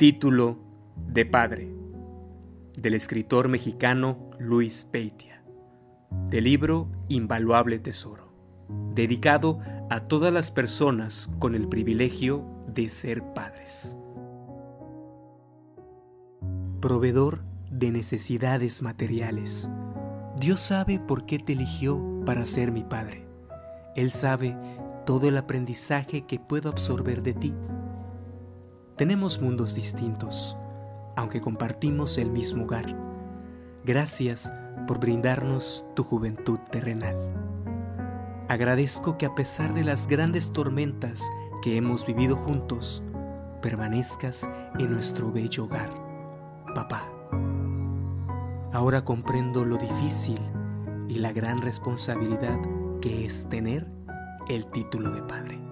Título de Padre del escritor mexicano Luis Peitia, del libro Invaluable Tesoro, dedicado a todas las personas con el privilegio de ser padres. Proveedor de necesidades materiales, Dios sabe por qué te eligió para ser mi Padre. Él sabe todo el aprendizaje que puedo absorber de ti tenemos mundos distintos, aunque compartimos el mismo hogar. Gracias por brindarnos tu juventud terrenal. Agradezco que a pesar de las grandes tormentas que hemos vivido juntos, permanezcas en nuestro bello hogar, papá. Ahora comprendo lo difícil y la gran responsabilidad que es tener el título de padre.